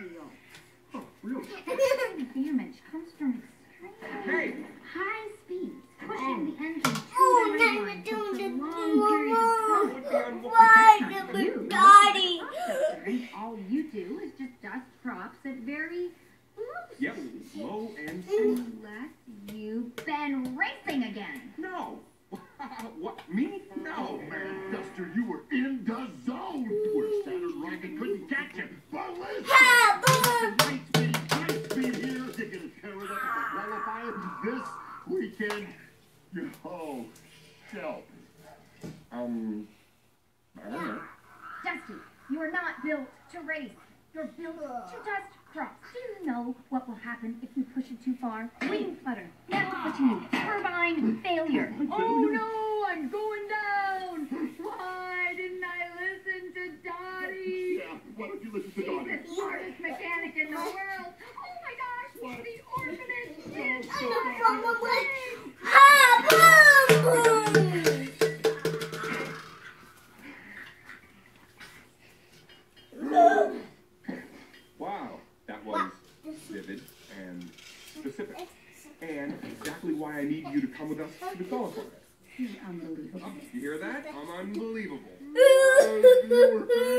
wheel. Oh, really? Vehement comes from extreme Hey! high speeds, pushing the engine to Oh, the red line for long periods of time. Why, You, Daddy? all you do is just dust props at very low Yep, slow and steady. Unless you've been racing again. No! what, me? No, man. Dusty, you were qualifier this weekend. Oh, Shelby. Um, I don't know. Dusty, you are not built to race. You're built to just cross. Do you know what will happen if you push it too far? Wing flutter, net fatigue, turbine failure. Oh no, I'm going down. Why didn't I listen to Dottie? Yeah, why don't you listen to She's Donnie? the smartest mechanic in the vivid and specific. And exactly why I need you to come with us to the qualifier. You're unbelievable. You hear that? I'm unbelievable.